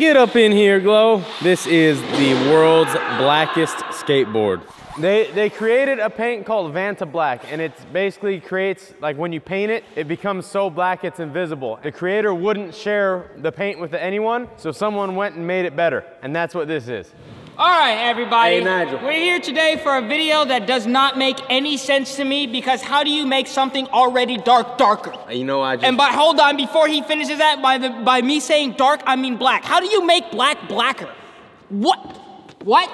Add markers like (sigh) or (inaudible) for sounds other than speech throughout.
Get up in here, Glow. This is the world's blackest skateboard. They, they created a paint called Vanta Black, and it basically creates, like when you paint it, it becomes so black it's invisible. The creator wouldn't share the paint with anyone, so someone went and made it better, and that's what this is. All right, everybody. Hey, Nigel. We're here today for a video that does not make any sense to me because how do you make something already dark darker? Uh, you know, I just... And by hold on, before he finishes that, by the by me saying dark, I mean black. How do you make black blacker? What? What?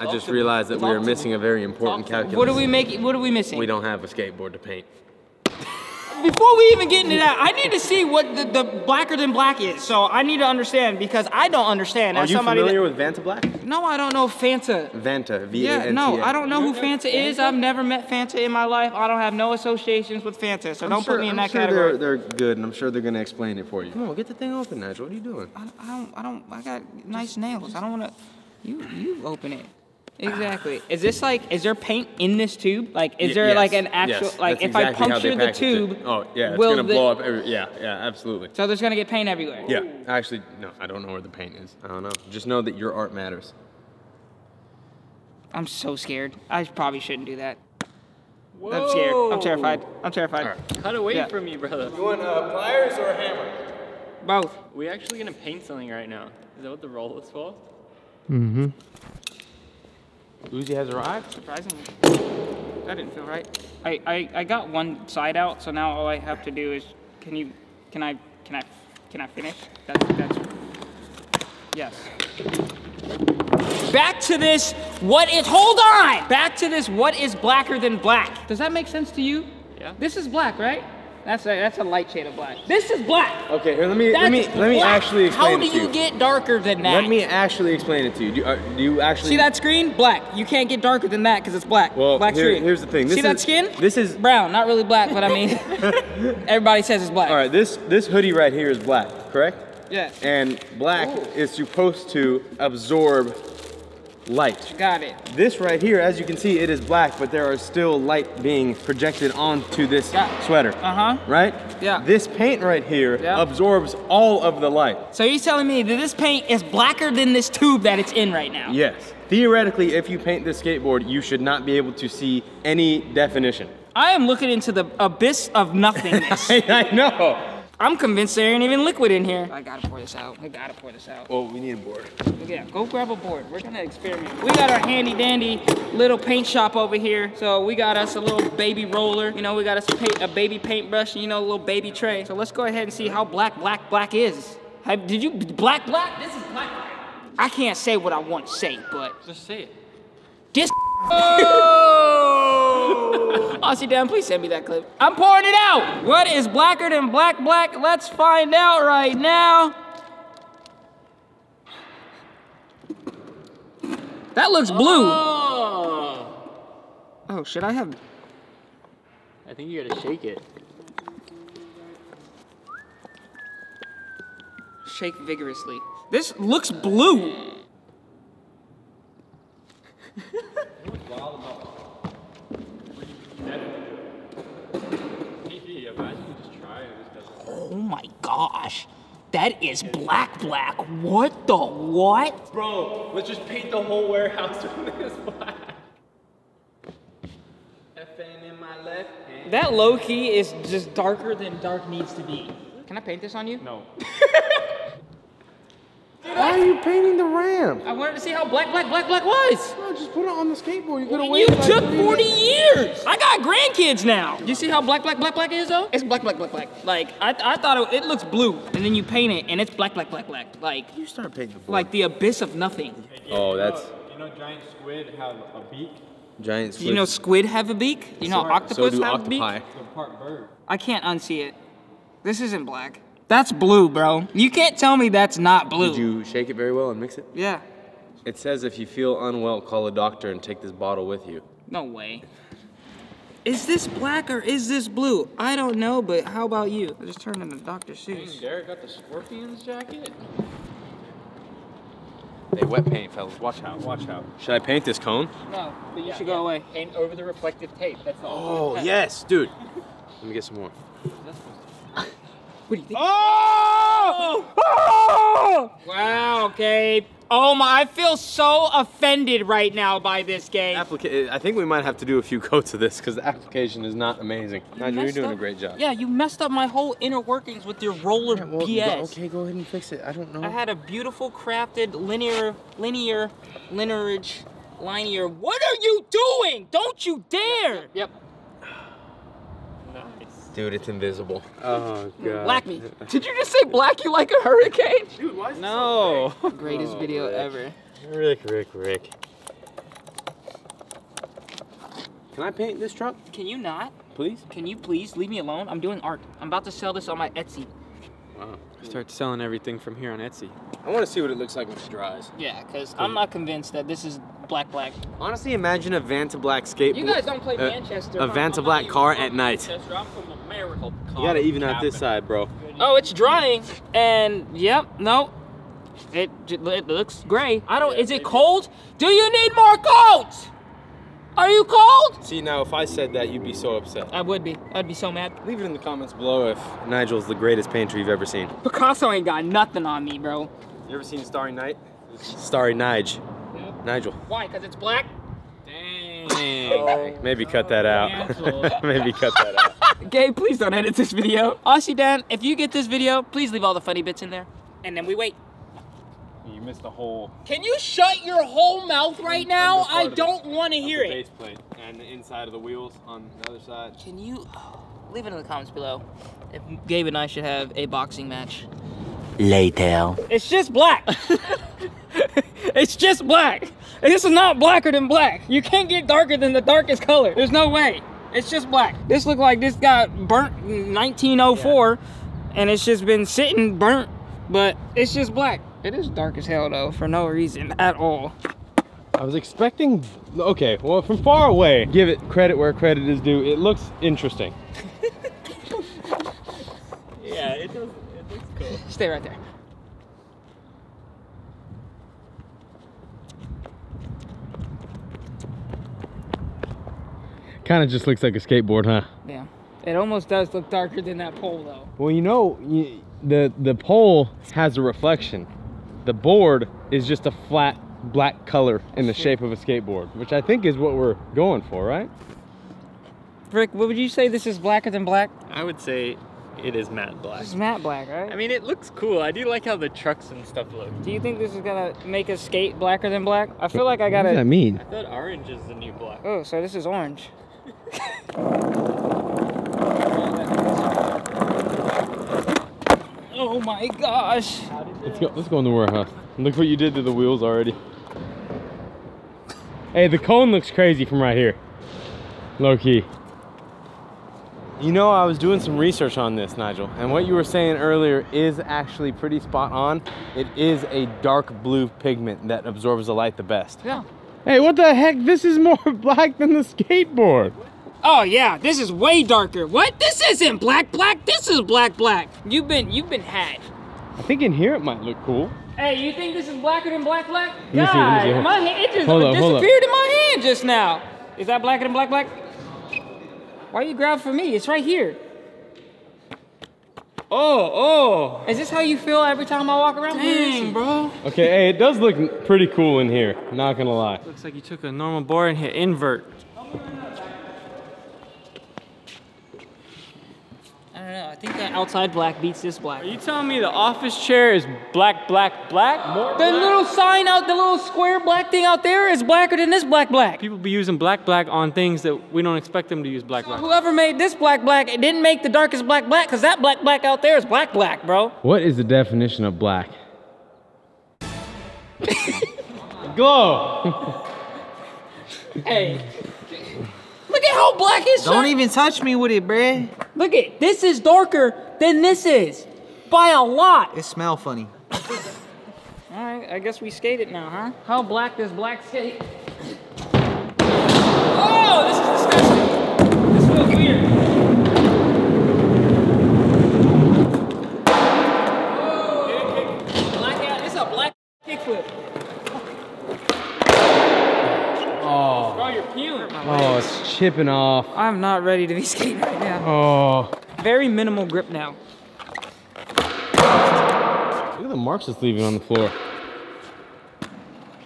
I just realized that we are missing a very important calculus. What are we making? What are we missing? We don't have a skateboard to paint. Before we even get into that, I need to see what the, the blacker than black is. So I need to understand because I don't understand. Are as you somebody familiar that, with Vanta Black? No, I don't know Fanta. Vanta, V-A-N-T-A. Yeah, no, I don't know who Fanta is. I've never met Fanta in my life. I don't have no associations with Fanta, so I'm don't sure, put me in I'm that sure category. They're, they're good, and I'm sure they're gonna explain it for you. Come on, get the thing open, Nigel. What are you doing? I, I don't, I don't, I got nice nails. I don't want to. You, you open it. Exactly. Is this like, is there paint in this tube? Like, is Y- there yes, like an actual, yes, like, that's if I exactly how they puncture the packaged it. tube, Oh, yeah, it's will gonna the- blow up every, yeah, yeah, absolutely. So there's gonna get paint everywhere. Yeah, actually, no, I don't know where the paint is. I don't know. Just know that your art matters. I'm so scared. I probably shouldn't do that. I'm scared. I'm terrified. I'm terrified. Cut away Yeah. from me, brother. You want uh, pliers or a hammer? Both. We actually gonna paint something right now. Is that what the roll is for? Uzi has arrived. Surprisingly. That didn't feel right. I, I, I got one side out, so now all I have to do is, can you, can I, can I, can I finish? That's, that's, yes. Back to this, what is, hold on! Back to this, what is blacker than black? Does that make sense to you? Yeah. This is black, right? That's a, that's a light shade of black. This is black! Okay, here, let me That's let me let me black. actually explain How do to you get darker than that? Let me actually explain it to you. Do you, uh, do you actually See that screen? Black. You can't get darker than that because it's black. Well, black here- screen. here's the thing. This See that skin? this is- brown. Not really black, but I mean, (laughs) (laughs) everybody says it's black. All right, this this hoodie right here is black, correct? Yeah. And black is supposed to absorb light. Got it. This right here, as you can see, it is black, but there are still light being projected onto this Yeah. sweater. Uh huh. Right? Yeah. This paint right here Yeah. absorbs all of the light. So you're telling me that this paint is blacker than this tube that it's in right now? Yes. Theoretically, if you paint this skateboard, you should not be able to see any definition. I am looking into the abyss of nothingness. (laughs) I know. I'm convinced there ain't even liquid in here. I gotta pour this out. I gotta pour this out. Oh, we need a board. Yeah, go grab a board. We're gonna experiment. We got our handy dandy little paint shop over here. So we got us a little baby roller. You know, we got us a, paint, a baby paintbrush. You know, a little baby tray. So let's go ahead and see how black, black, black is. Have, did you black, black? This is black, black. I can't say what I want to say, but Just say it. this. Oh! (laughs) Aussie Dan, please send me that clip. I'm pouring it out. What is blacker than black, black? Let's find out right now. That looks blue. Oh! Oh, should I have? I think you gotta shake it. Shake vigorously. This looks blue. (laughs) Yeah, imagine you just try it. It doesn't. Oh my gosh. That is black, black. What the what? Bro, let's just paint the whole warehouse (laughs) with this black. FN in my left hand. That low key is just darker than dark needs to be. Can I paint this on you? No. (laughs) Why are you painting the ramp? I wanted to see how black, black, black, black was. Bro, just put it on the skateboard. You could have You waited. like took 40 minutes. years. I got grandkids now. You see how black, black, black, black is though? It's black, black, black, black. Like I, I thought it, it looks blue, and then you paint it, and it's black, black, black, black. Like, You start painting the board. like the abyss of nothing. Oh, that's You know giant squid have a beak? giant. Do you know squid have a beak? You know so octopus do have octopi. a beak? They're part bird. I can't unsee it. This isn't black. That's blue, bro. You can't tell me that's not blue. Did you shake it very well and mix it? Yeah. It says if you feel unwell, call a doctor and take this bottle with you. No way. Is this black or is this blue? I don't know, but how about you? I just turned into Dr. Seuss. Derek got the scorpion's jacket? Hey, wet paint, fellas. Watch out. Watch out. Should I paint this cone? No, but you should go away. Paint over the reflective tape, that's all. Oh yes, dude. Let me get some more. What do you think? Oh! Oh! Wow, Gabe. Oh my, I feel so offended right now by this game. Applica- I think we might have to do a few coats of this because the application is not amazing. Nigel, you're messed doing a great job. Yeah, you messed up my whole inner workings with your roller Well, BS. Okay, go ahead and fix it. I don't know. I had a beautiful crafted linear, linear, linearage, linear. What are you doing? Don't you dare! Yep. Nice. Dude, it's invisible. Oh god. Black me. Did you just say black you like a hurricane? Dude, why is No. Greatest Oh, video Rick. ever. Rick, Rick, Rick. Can I paint this truck, Can you not? please? Can you please leave me alone? I'm doing art. I'm about to sell this on my Etsy. Wow. Start selling everything from here on Etsy. I want to see what it looks like when it dries. Yeah, because I'm not convinced that this is black black. Honestly, imagine a Vanta Black skateboard. You guys don't play uh, Manchester. A Vanta Black car at night. I'm from America. You gotta even out this side, bro. Oh, it's drying, and yep, no, it, it looks gray. I don't. Is it cold? Do you need more coats? Are you cold? See, now if I said that, you'd be so upset. I would be. I'd be so mad. Leave it in the comments below if Nigel's the greatest painter you've ever seen. Picasso ain't got nothing on me, bro. You ever seen Starry Night? Starry Nige. Nigel. Why? Cause it's black. Dang. (laughs) Maybe cut that out. (laughs) Maybe cut that out. Gabe, please don't edit this video. Honestly, Dan, if you get this video, please leave all the funny bits in there, and then we wait. You missed the whole Can you shut your whole mouth right now? I don't want to hear it. Base plate and the inside of the wheels on the other side. Can you leave it in the comments below if Gabe and I should have a boxing match? Later. It's just black. (laughs) (laughs) it's just black. This is not blacker than black. You can't get darker than the darkest color. There's no way. It's just black. This looked like this got burnt in 1904 and it's just been sitting burnt, but it's just black. It is dark as hell though, for no reason at all. I was expecting. Okay, well, from far away, give it credit where credit is due. It looks interesting. (laughs) Yeah, it does. It looks cool. Stay right there. Kind of just looks like a skateboard, huh? Yeah. It almost does look darker than that pole though. Well, you know, y- the the pole has a reflection. The board is just a flat black color in the shape of a skateboard, which I think is what we're going for, right? Rick, what would you say this is blacker than black? I would say it is matte black. This is matte black, right? I mean, it looks cool. I do like how the trucks and stuff look. Do you think this is gonna make a skate blacker than black? I feel like I gotta. What does that gotta. mean? I thought orange is the new black. Oh, so this is orange. Oh my gosh. Let's go. Let's go in the warehouse. Look what you did to the wheels already. Hey, the cone looks crazy from right here. Low key. You know, I was doing some research on this, Nigel, and what you were saying earlier is actually pretty spot on. It is a dark blue pigment that absorbs the light the best. Yeah. Hey, what the heck? This is more (laughs) black than the skateboard. Oh yeah, this is way darker. What? This isn't black black. This is black black. You've been you've been had. I think in here it might look cool. Hey, you think this is blacker than black black? me see, see. My hand it just Hold hold up. disappeared in my hand just now. Is that blacker than black black? Why you grab for me? It's right here. Oh, oh. Is this how you feel every time I walk around? Dang, bro. Okay, hey, it does look pretty cool in here. Not gonna lie. Looks like you took a normal board and hit invert. I don't know. I think that outside black beats this black. Are you telling me the office chair is black, black, black? More The little sign out, the little square black thing out there is blacker than this black black. People be using black, black on things that we don't expect them to use black, black. Whoever made this black black, it didn't make the darkest black black, cause that black black out there is black black, bro. What is the definition of black? (laughs) Glow. Hey. Look at how black his Don't shirt- even touch me with it, bruh. Look at this is darker than this is. By a lot. It smell funny. Alright, I guess we skated now, huh? How black does black skate? Oh, this is disgusting. This feels weird. Oh. Black out. This is a black kickflip. Oh, Bro, you're peeling. oh, it's chipping off. I'm not ready to be (laughs) skating right now. Oh, Very minimal grip now. Look at the marks it's leaving on the floor.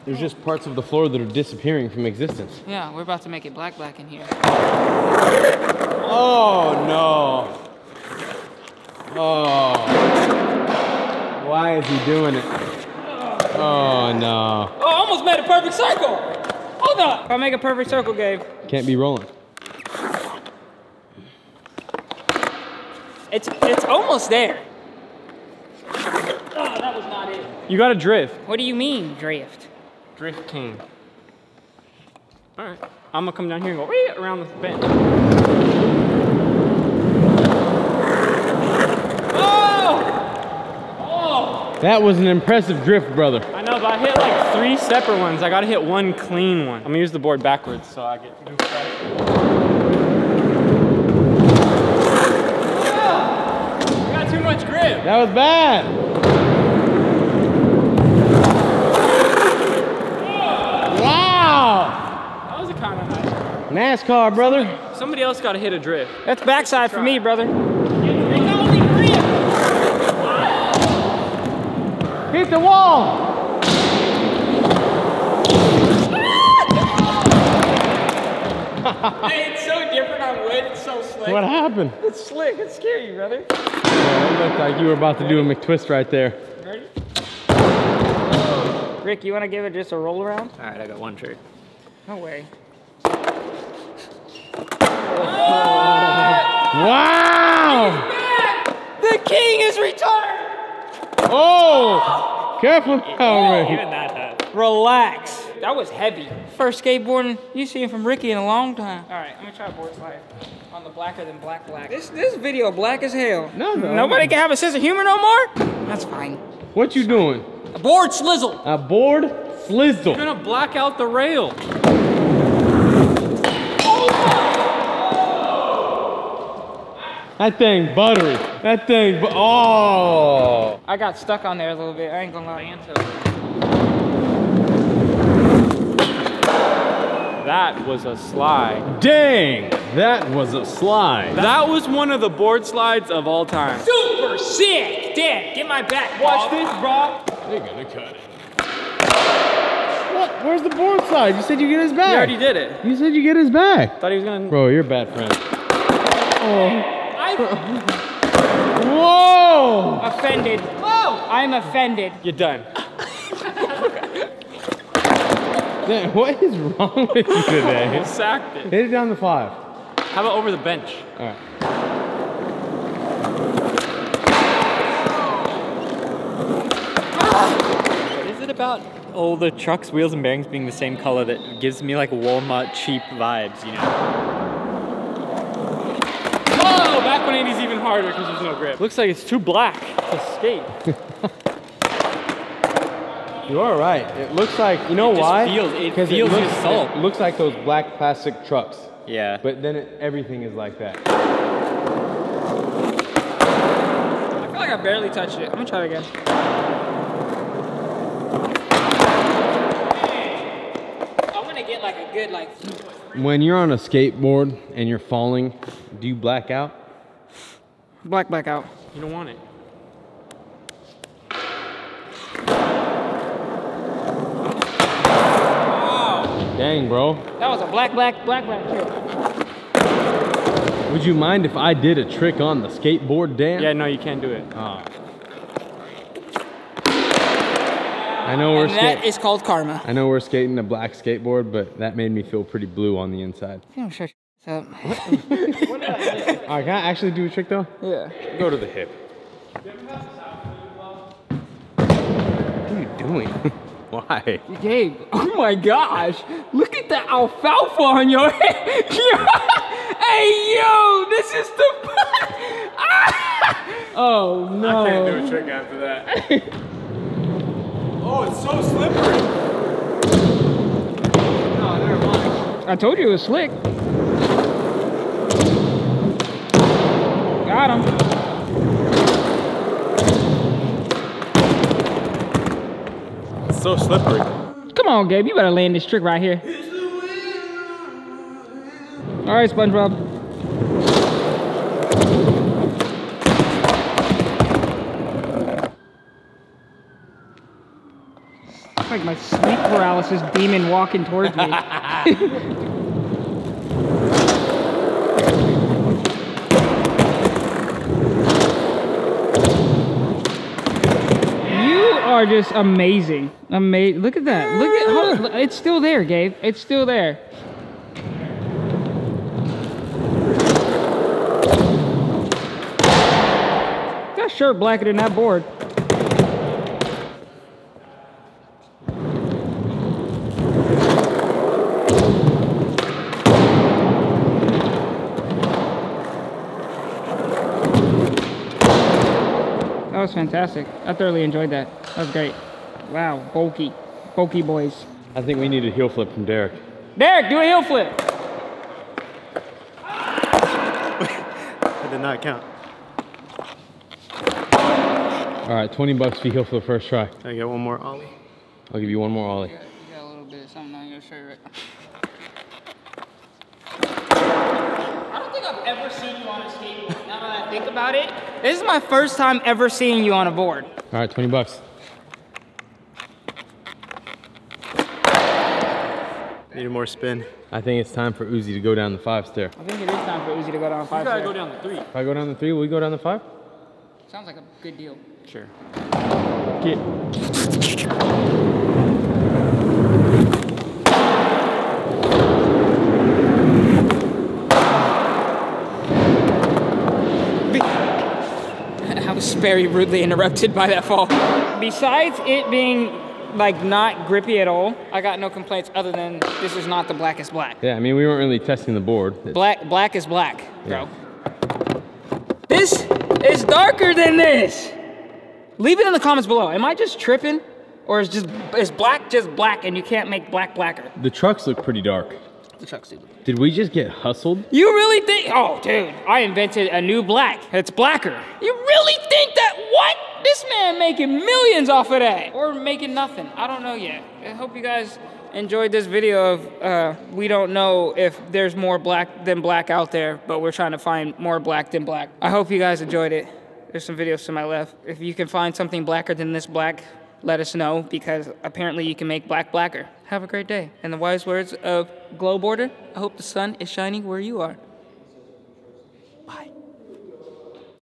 There's just parts of the floor that are disappearing from existence. Yeah, we're about to make it black black in here. Oh no. Oh. Why is he doing it? Oh no. Oh, almost made a perfect circle. Hold up. If I make a perfect circle, Gabe, Can't be rolling. it's it's almost there. Oh, that was not it. You got to drift. What do you mean, drift? Drift king. All right. I'm gonna come down here and go around this bend. Oh! That was an impressive drift, brother. I know, but I hit like three separate ones. I gotta hit one clean one. I'm gonna use the board backwards so I get to do You got too much grip. That was bad. Wow. That was a kind of nice. NASCAR, brother. Somebody else gotta hit a drift. That's backside for me, brother. Hit the wall. Hey, it's so different on wood. It's so slick. What happened? It's slick. It's scary, brother. Oh, it looked like you were about to do a McTwist right there. Ready? Rick, you want to give it just a roll around? All right, I got one trick. No way. Wow! The king is returned. Oh! Careful now, Rick. Even that hurt. Relax. That was heavy. First skateboarding you seen from Ricky in a long time. All right, I'm gonna try a board slide on the blacker than black black. This this video black as hell. No, no. Nobody can have a sense of humor no more. That's fine. What you doing? A board slizzle. A board slizzle. You're gonna black out the rail. That thing buttery. That thing, bu- oh. I got stuck on there a little bit. I ain't gonna lie. That was a slide. Dang, that was a slide. That was one of the board slides of all time. Super sick. Dad, get my back. Watch dog. this, bro. They're gonna cut it. What? Where's the board slide? You said you get his back. back. already did it. You said you get his back. Thought he was gonna. Bro, you're a bad friend. Oh. (laughs) I Whoa! offended. Whoa! I'm offended. You're done. (laughs) Man, what is wrong with you today? (laughs) Sacked it. Hit it down the five. How about over the bench? All right. What is it about all the trucks, wheels, and bearings being the same color that gives me like Walmart cheap vibes, you know? Oh, back 180 is even harder because there's no grip. Looks like it's too black to skate. (laughs) You are right. It looks like you know It why? feels- it feels looks, salt. It looks like those black plastic trucks, Yeah. but then it, everything is like that. I feel like I barely touched it. I'm gonna try it again. I want to get like a good like. When you're on a skateboard and you're falling, do you black out? Black black out. You don't want it. Dang, bro. That was a black black black black trick. Would you mind if I did a trick on the skateboard, Dan? Yeah, no, you can't do it. Ah. I know we're And that skating. is called karma. I know we're skating a black skateboard, but that made me feel pretty blue on the inside. You don't shut up. (laughs) All right, can I actually do a trick though? yeah. Go to the hip. What are you doing? (laughs) Why? Gabe, oh my gosh, look at that alfalfa on your (laughs) head. Hey, yo, this is the. oh no. I can't do a trick after that. oh, it's so slippery. No, never mind. I told you it was slick. Got him. It's so slippery. Come on, Gabe, you better land this trick right here. All right, SpongeBob. It's like my sleep paralysis demon walking towards me. (laughs) You are just amazing. Amazing. Look at that. Look at hold- it's still there, Gabe. It's still there. Got shirt blacker than that board. Was fantastic. I thoroughly enjoyed that. That was great. Wow, bulky. Bulky boys. I think we need a heel flip from Derek. Derek, do a heel flip. That did not count. All right, 20 bucks for heel flip first try. I get one more ollie. I'll give you one more ollie. You got a little bit of something on your shirt, right? I don't think I've ever seen you on a skateboard. Now that I think about it, this is my first time ever seeing you on a board. All right, 20 bucks. Need more spin. I think it's time for Uzi to go down the five stair. I think it is time for Uzi to go down five. You gotta stair. go down the three. If I go down the three, will you go down the five? Sounds like a good deal. Sure. Get. Very rudely interrupted by that fall. Besides it being like not grippy at all, I got no complaints other than this is not the blackest black. Yeah, I mean, we weren't really testing the board. Black black is black, bro. This is darker than this. Leave it in the comments below. Am I just tripping? Or is just is black just black and you can't make black blacker? The trucks look pretty dark. The truck's stupid. Did we just get hustled? You really think oh dude, I invented a new black. It's blacker. You really think that what? This man making millions off of that. Or making nothing. I don't know yet. I hope you guys enjoyed this video of uh, we don't know if there's more black than black out there, but we're trying to find more black than black. I hope you guys enjoyed it. There's some videos to my left. If you can find something blacker than this black, let us know because apparently you can make black blacker. Have a great day. And the wise words of Glow Border, I hope the sun is shining where you are.